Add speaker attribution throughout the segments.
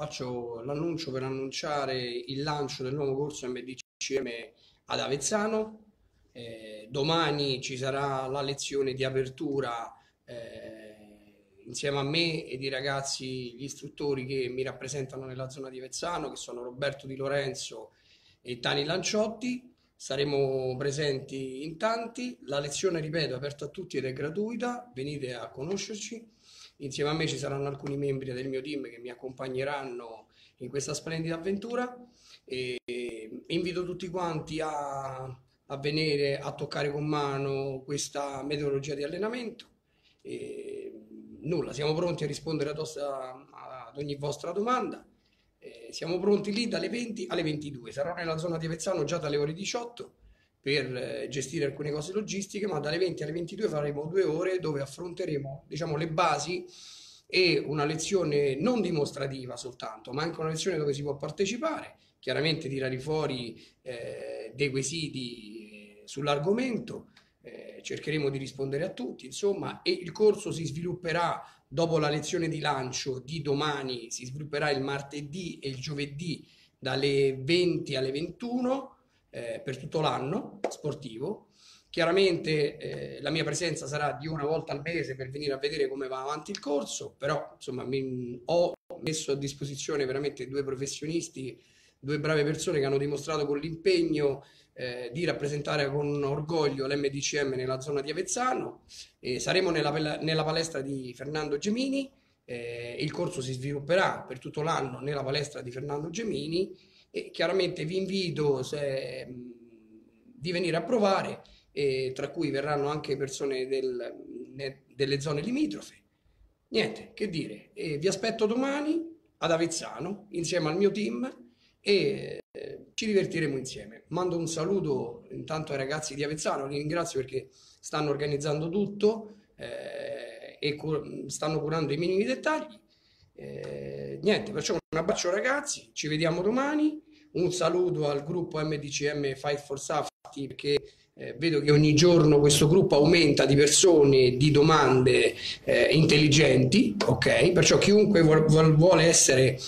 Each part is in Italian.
Speaker 1: faccio l'annuncio per annunciare il lancio del nuovo corso MDCM ad Avezzano. Eh, domani ci sarà la lezione di apertura eh, insieme a me e i ragazzi, gli istruttori che mi rappresentano nella zona di Avezzano, che sono Roberto Di Lorenzo e Tani Lanciotti. Saremo presenti in tanti. La lezione, ripeto, è aperta a tutti ed è gratuita. Venite a conoscerci. Insieme a me ci saranno alcuni membri del mio team che mi accompagneranno in questa splendida avventura. E invito tutti quanti a, a venire a toccare con mano questa metodologia di allenamento. E nulla, siamo pronti a rispondere ad, ad ogni vostra domanda. E siamo pronti lì dalle 20 alle 22. Sarò nella zona di Avezzano già dalle ore 18 per eh, gestire alcune cose logistiche, ma dalle 20 alle 22 faremo due ore dove affronteremo diciamo, le basi e una lezione non dimostrativa soltanto, ma anche una lezione dove si può partecipare, chiaramente tirare fuori eh, dei quesiti eh, sull'argomento, eh, cercheremo di rispondere a tutti, insomma, e il corso si svilupperà dopo la lezione di lancio di domani, si svilupperà il martedì e il giovedì dalle 20 alle 21 eh, per tutto l'anno sportivo. Chiaramente eh, la mia presenza sarà di una volta al mese per venire a vedere come va avanti il corso, però insomma mi, ho messo a disposizione veramente due professionisti, due brave persone che hanno dimostrato con l'impegno eh, di rappresentare con orgoglio l'MDCM nella zona di Avezzano. E saremo nella, nella palestra di Fernando Gemini, eh, il corso si svilupperà per tutto l'anno nella palestra di Fernando Gemini e chiaramente vi invito se, di venire a provare, e tra cui verranno anche persone del, ne, delle zone limitrofe. Niente, che dire, e vi aspetto domani ad Avezzano insieme al mio team e eh, ci divertiremo insieme. Mando un saluto intanto ai ragazzi di Avezzano, li ringrazio perché stanno organizzando tutto eh, e cur stanno curando i minimi dettagli eh, niente, perciò un abbraccio ragazzi, ci vediamo domani. Un saluto al gruppo MDCM Fight for Safety perché eh, vedo che ogni giorno questo gruppo aumenta di persone, di domande eh, intelligenti, ok? Perciò chiunque vuol, vuole essere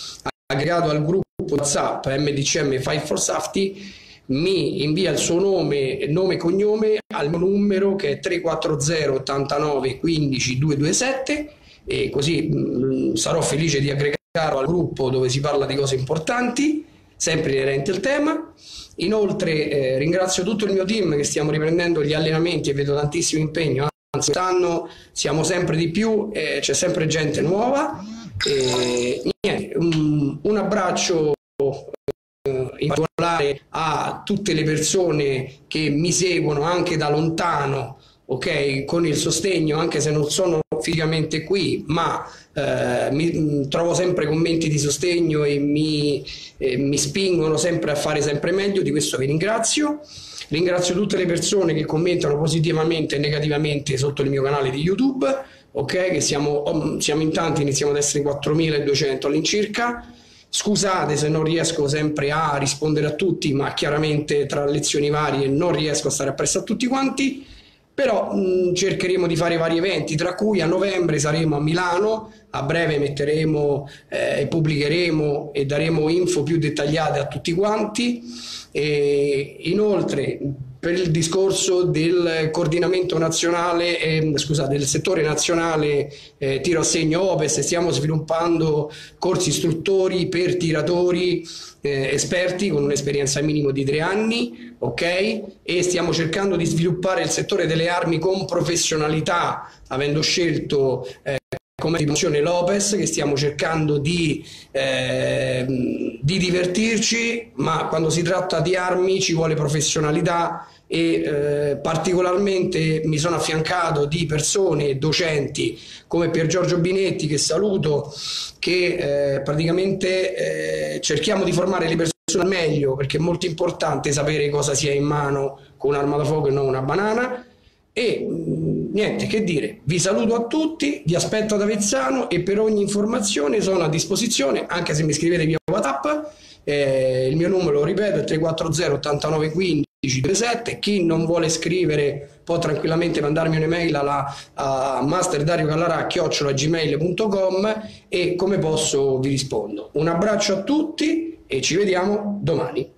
Speaker 1: aggregato al gruppo WhatsApp MDCM Fight for Safety mi invia il suo nome, nome e cognome al mio numero che è 340 89 15 227 e così mh, mm, sarò felice di aggregarlo al gruppo dove si parla di cose importanti, sempre inerenti al tema. Inoltre eh, ringrazio tutto il mio team che stiamo riprendendo gli allenamenti e vedo tantissimo impegno, anzi quest'anno siamo sempre di più, eh, c'è sempre gente nuova. E, niente, un, un abbraccio eh, in particolare a tutte le persone che mi seguono anche da lontano ok, con il sostegno, anche se non sono fisicamente qui, ma eh, mi, mm, trovo sempre commenti di sostegno e mi, eh, mi spingono sempre a fare sempre meglio, di questo vi ringrazio. Ringrazio tutte le persone che commentano positivamente e negativamente sotto il mio canale di YouTube, ok, che siamo, siamo in tanti, iniziamo ad essere 4200 all'incirca. Scusate se non riesco sempre a rispondere a tutti, ma chiaramente tra lezioni varie non riesco a stare appresso a tutti quanti però mh, cercheremo di fare vari eventi, tra cui a novembre saremo a Milano, a breve metteremo e eh, pubblicheremo e daremo info più dettagliate a tutti quanti. E inoltre per il discorso del coordinamento nazionale, eh, scusa, del settore nazionale eh, tiro a segno OPES, stiamo sviluppando corsi istruttori per tiratori eh, esperti con un'esperienza minimo di tre anni, ok? E stiamo cercando di sviluppare il settore delle armi con professionalità, avendo scelto eh, come dimensione Lopez che stiamo cercando di, eh, di, divertirci, ma quando si tratta di armi ci vuole professionalità e eh, particolarmente mi sono affiancato di persone, docenti come Pier Giorgio Binetti che saluto, che eh, praticamente eh, cerchiamo di formare le persone al meglio perché è molto importante sapere cosa si ha in mano con un'arma da fuoco e non una banana e mm, niente che dire, vi saluto a tutti, vi aspetto ad Avezzano e per ogni informazione sono a disposizione, anche se mi scrivete via WhatsApp, eh, il mio numero, lo ripeto, è 340 89 15 27. Chi non vuole scrivere può tranquillamente mandarmi un'email alla, a masterdariocallara.gmail.com e come posso vi rispondo. Un abbraccio a tutti e ci vediamo domani.